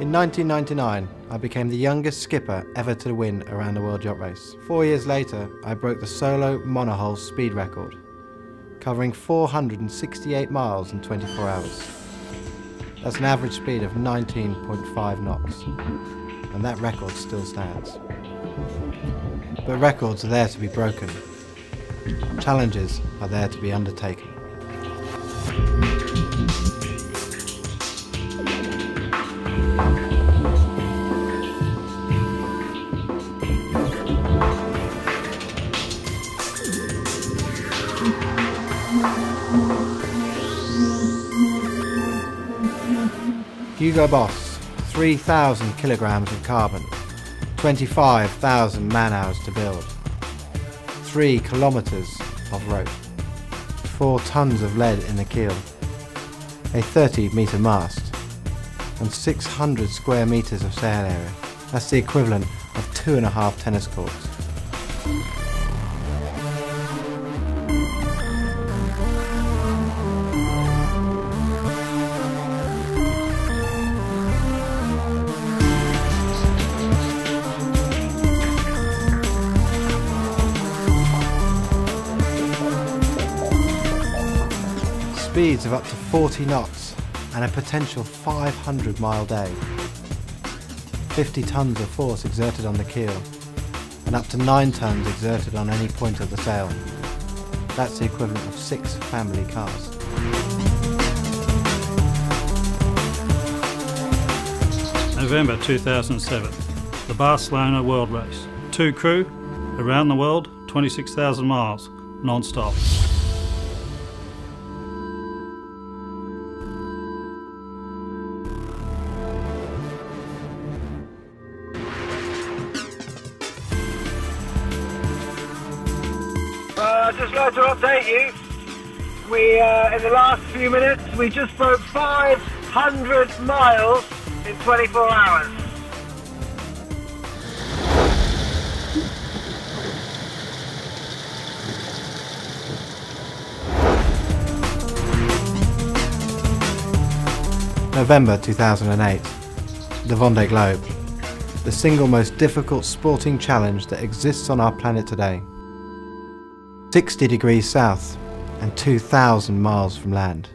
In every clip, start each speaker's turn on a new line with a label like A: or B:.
A: In 1999, I became the youngest skipper ever to win around the World Yacht Race. Four years later, I broke the solo monohull speed record, covering 468 miles in 24 hours. That's an average speed of 19.5 knots, and that record still stands. But records are there to be broken. Challenges are there to be undertaken. Hugo Boss, 3,000 kilograms of carbon, 25,000 man hours to build, 3 kilometers of rope, 4 tons of lead in the keel, a 30 metre mast, and 600 square metres of sail area. That's the equivalent of two and a half tennis courts. Speeds of up to 40 knots and a potential 500 mile day. 50 tons of force exerted on the keel and up to 9 tons exerted on any point of the sail. That's the equivalent of 6 family cars.
B: November 2007, the Barcelona World Race. Two crew, around the world, 26,000 miles, non-stop.
C: I'd just like to update you. We, uh, in the last few minutes, we just broke 500 miles in 24 hours.
A: November 2008, the Vendée Globe, the single most difficult sporting challenge that exists on our planet today. 60 degrees south and 2,000 miles from land.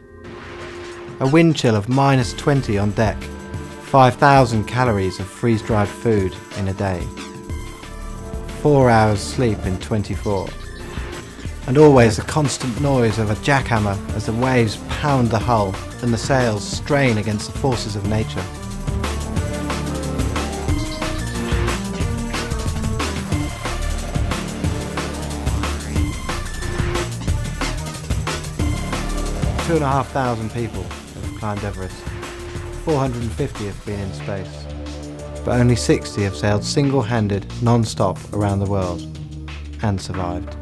A: A wind chill of minus 20 on deck, 5,000 calories of freeze-dried food in a day. 4 hours sleep in 24. And always the constant noise of a jackhammer as the waves pound the hull and the sails strain against the forces of nature. Two and a half thousand people have climbed Everest. 450 have been in space. But only 60 have sailed single-handed, non-stop around the world and survived.